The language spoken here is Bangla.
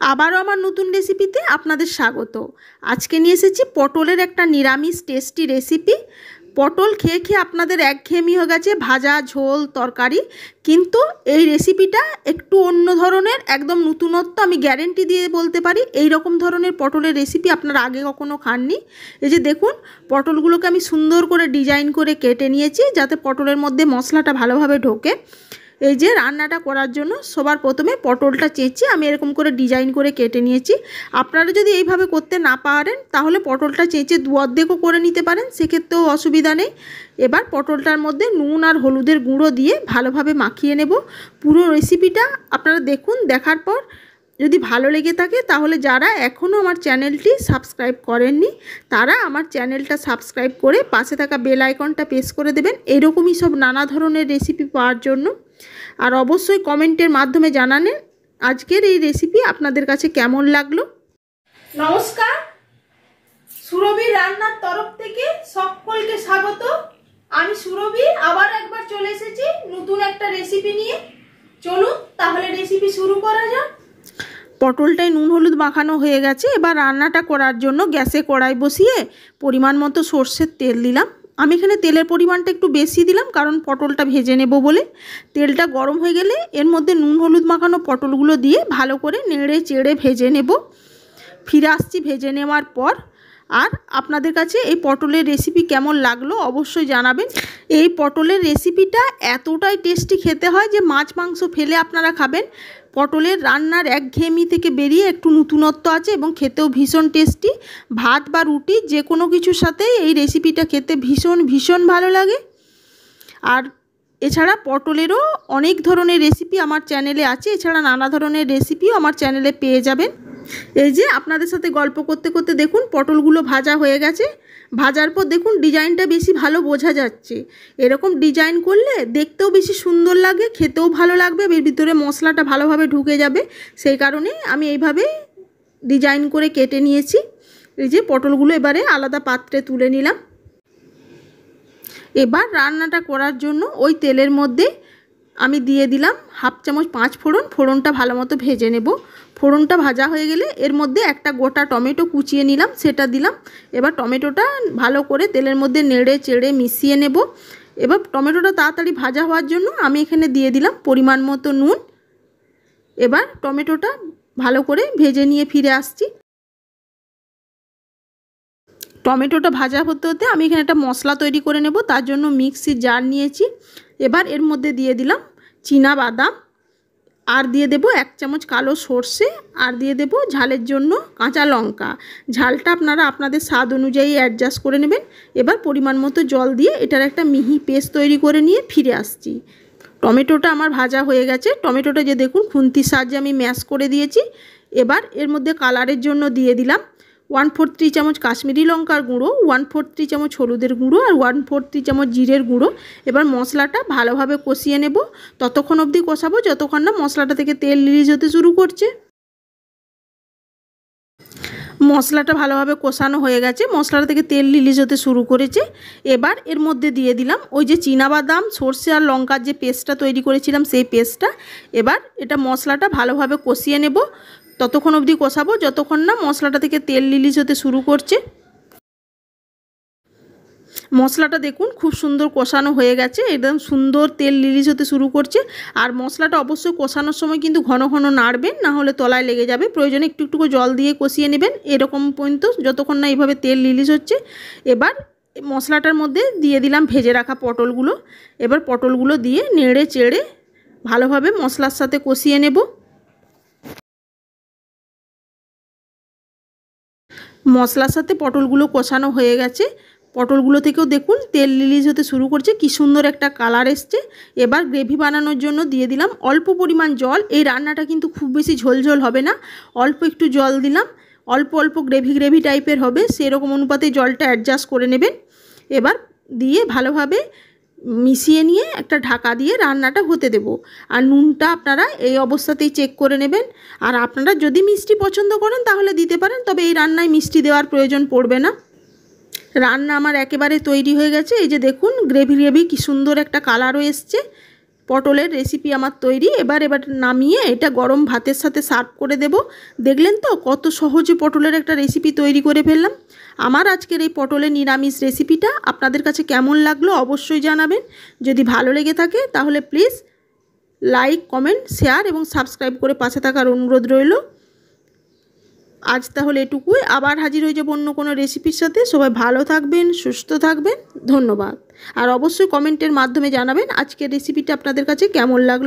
আবারও আমার নতুন রেসিপিতে আপনাদের স্বাগত। আজকে নিয়ে এসেছি পটলের একটা নিরামিষ টেস্টি রেসিপি। পটল খেয়ে খেয়ে আপনাদের একঘেয়েমি হয়ে গেছে, ভাজা, ঝোল, তরকারি। কিন্তু এই রেসিপিটা একটু অন্য ধরনের, একদম নতুনত্ব আমি গ্যারেন্টি দিয়ে বলতে পারি এই রকম ধরনের পটলের রেসিপি আপনারা আগে কখনো খাননি। এই যে দেখুন, পটলগুলোকে আমি সুন্দর করে ডিজাইন করে কেটে নিয়েছি, যাতে পটলের মধ্যে মশলাটা ভালোভাবে ঢোকে। এই যে রান্নাটা করার জন্য সবার প্রথমে পটলটা চেঁচে আমি এরকম করে ডিজাইন করে কেটে নিয়েছি। আপনারা যদি এইভাবে করতে না পারেন, তাহলে পটলটা চেঁচে দু অর্ধেকও করে নিতে পারেন, সেক্ষেত্রেও অসুবিধা নেই। এবার পটলটার মধ্যে নুন আর হলুদের গুঁড়ো দিয়ে ভালোভাবে মাখিয়ে নেব। পুরো রেসিপিটা আপনারা দেখুন, দেখার পর যদি ভালো লেগে থাকে, তাহলে যারা এখনও আমার চ্যানেলটি সাবস্ক্রাইব করেননি, তারা আমার চ্যানেলটা সাবস্ক্রাইব করে পাশে থাকা বেল আইকনটা প্রেস করে দেবেন। এরকমই সব নানা ধরনের রেসিপি পাওয়ার জন্য। আর অবশ্যই কমেন্টের মাধ্যমে জানানেন আজকের এই রেসিপি আপনাদের কাছে কেমন লাগল? নমস্কার। সুরভি রান্নার তরফ থেকে সকলকে স্বাগত। আমি সুরভি আবার একবার চলে এসেছি নতুন একটা রেসিপি নিয়ে। চলুন তাহলে রেসিপি শুরু করা যাক। পটলটায় নুন হলুদ মাখানো হয়ে গেছে। এবার রান্নাটা করার জন্য গ্যাসে কড়াই বসিয়ে পরিমাণ মতো সর্ষের তেল দিলাম। আমি এখানে তেলের পরিমাণটা একটু বেশি দিলাম, কারণ পটলটা ভেজে নেব বলে। তেলটা গরম হয়ে গেলে এর মধ্যে নুন, হলুদ মাখানো পটলগুলো দিয়ে ভালো করে নেড়ে চেড়ে ভেজে নেব। ফিরে আসছি ভেজে নেওয়ার পর। আর আপনাদের কাছে এই পটলের রেসিপি কেমন লাগল অবশ্যই জানাবেন। এই পটলের রেসিপিটা এতটাই টেস্টি খেতে হয় যে মাছ মাংস ফেলে আপনারা খাবেন। পটলের রান্নার একঘেয়েমি থেকে বেরিয়ে একটু নতুনত্ব আছে এবং খেতেও ভীষণ টেস্টি ভাত বা রুটি যে কোনো কিছুর সাথে এই রেসিপিটা খেতে ভীষণ ভীষণ ভালো লাগে। আর এছাড়া পটলেরও অনেক ধরনের রেসিপি আমার চ্যানেলে আছে। এছাড়া নানা ধরনের রেসিপিও আমার চ্যানেলে পেয়ে যাবেন। এই যে আপনাদের সাথে গল্প করতে করতে দেখুন, পটলগুলো ভাজা হয়ে গেছে। ভাজার পর দেখুন, ডিজাইনটা বেশি ভালো বোঝা যাচ্ছে। এরকম ডিজাইন করলে দেখতেও বেশি সুন্দর লাগে, খেতেও ভালো লাগবে, এর ভিতরে মশলাটা ভালোভাবে ঢুকে যাবে। সেই কারণে আমি এইভাবে ডিজাইন করে কেটে নিয়েছি। এই যে পটলগুলো এবারে আলাদা পাত্রে তুলে নিলাম। এবার রান্নাটা করার জন্য ওই তেলের মধ্যে আমি দিয়ে দিলাম হাফ চামচ পাঁচ ফোড়ন, ফোড়নটা ভালো মতো ভেজে নেব। ফোড়নটা ভাজা হয়ে গেলে এর মধ্যে একটা গোটা টমেটো কুচিয়ে নিলাম, সেটা দিলাম। এবার টমেটোটা ভালো করে তেলের মধ্যে নেড়ে চেড়ে মিশিয়ে নেব। এবার টমেটোটা তাড়াতাড়ি ভাজা হওয়ার জন্য আমি এখানে দিয়ে দিলাম পরিমাণ মতো নুন। এবার টমেটোটা ভালো করে ভেজে নিয়ে ফিরে আসছি। টমেটোটা ভাজা হতে হতে আমি এখানে একটা মশলা তৈরি করে নেব, তার জন্য মিক্সির জার নিয়েছি। এবার এর মধ্যে দিয়ে দিলাম চীনা বাদাম, আর দিয়ে দেব এক চামচ কালো সর্ষে, আর দিয়ে দেব ঝালের জন্য কাঁচা লঙ্কা। ঝালটা আপনারা আপনাদের স্বাদ অনুযায়ী অ্যাডজাস্ট করে নেবেন। এবার পরিমাণ মতো জল দিয়ে এটার একটা মিহি পেস্ট তৈরি করে নিয়ে ফিরে আসছি। টমেটোটা আমার ভাজা হয়ে গেছে। টমেটোটা যে দেখুন, খুন্তির সাহায্যে আমি ম্যাশ করে দিয়েছি। এবার এর মধ্যে কালারের জন্য দিয়ে দিলাম ওয়ান ফোর থ্রি চামচ কাশ্মীরি লঙ্কার গুঁড়ো ওয়ান ফোর থ্রি চামচ হলুদের গুঁড়ো আর ওয়ান ফোর থ্রি চামচ জিরের গুঁড়ো। এবার মশলাটা ভালোভাবে কষিয়ে নেব। ততক্ষণ অবধি কষাবো, যতক্ষণ না মশলাটা থেকে তেল রিলিজ হতে শুরু করছে। মশলাটা ভালোভাবে কষানো হয়ে গেছে, মশলাটা থেকে তেল রিলিজ হতে শুরু করেছে। এবার এর মধ্যে দিয়ে দিলাম ওই যে বাদাম সর্ষে আর লঙ্কার যে পেস্টটা তৈরি করেছিলাম সেই পেস্টটা। এবার এটা মশলাটা ভালোভাবে কষিয়ে নেব। ততক্ষণ অবধি কষাবো, যতক্ষণ না মশলাটা থেকে তেল রিলিজ হতে শুরু করছে। মশলাটা দেখুন, খুব সুন্দর কষানো হয়ে গেছে, একদম সুন্দর তেল রিলিজ হতে শুরু করছে। আর মশলাটা অবশ্যই কষানোর সময় কিন্তু ঘন ঘন নাড়বেন, না হলে তলায় লেগে যাবে। প্রয়োজনে একটু একটু জল দিয়ে কষিয়ে নেবেন, এরকম পর্যন্ত যতক্ষণ না এইভাবে তেল রিলিজ হচ্ছে। এবার মশলাটার মধ্যে দিয়ে দিলাম ভেজে রাখা পটলগুলো। এবার পটলগুলো দিয়ে নেড়ে চেড়ে ভালোভাবে মশলার সাথে কষিয়ে নেব। মশলার সাথে পটলগুলো কষানো হয়ে গেছে। পটলগুলো থেকেও দেখুন তেল রিলিজ হতে শুরু করছে, কি সুন্দর একটা কালার এসছে। এবার গ্রেভি বানানোর জন্য দিয়ে দিলাম অল্প পরিমাণ জল। এই রান্নাটা কিন্তু খুব বেশি ঝোলঝোল হবে না, অল্প একটু জল দিলাম। অল্প অল্প গ্রেভি গ্রেভি টাইপের হবে, সেরকম অনুপাতে জলটা অ্যাডজাস্ট করে নেবেন। এবার দিয়ে ভালোভাবে মিশিয়ে নিয়ে একটা ঢাকা দিয়ে রান্নাটা হতে দেব। আর নুনটা আপনারা এই অবস্থাতেই চেক করে নেবেন। আর আপনারা যদি মিষ্টি পছন্দ করেন তাহলে দিতে পারেন, তবে এই রান্নায় মিষ্টি দেওয়ার প্রয়োজন পড়বে না। রান্না আমার একেবারে তৈরি হয়ে গেছে। এই যে দেখুন গ্রেভি গ্রেভি কি সুন্দর একটা কালারও এসছে। পটলের রেসিপি আমার তৈরি। এবার এবার নামিয়ে এটা গরম ভাতের সাথে সার্ভ করে দেব। দেখলেন তো, কত সহজে পটলের একটা রেসিপি তৈরি করে ফেললাম। আমার আজকের এই পটলের নিরামিষ রেসিপিটা আপনাদের কাছে কেমন লাগল অবশ্যই জানাবেন। যদি ভালো লেগে থাকে, তাহলে প্লিজ লাইক কমেন্ট শেয়ার এবং সাবস্ক্রাইব করে পাশে থাকার অনুরোধ রইল। আজ তাহলে এটুকুই। আবার হাজির হয়ে যাব অন্য কোনো রেসিপির সাথে। সবাই ভালো থাকবেন, সুস্থ থাকবেন। ধন্যবাদ। আর অবশ্যই কমেন্টের মাধ্যমে জানাবেন আজকের রেসিপিটা আপনাদের কাছে কেমন লাগল।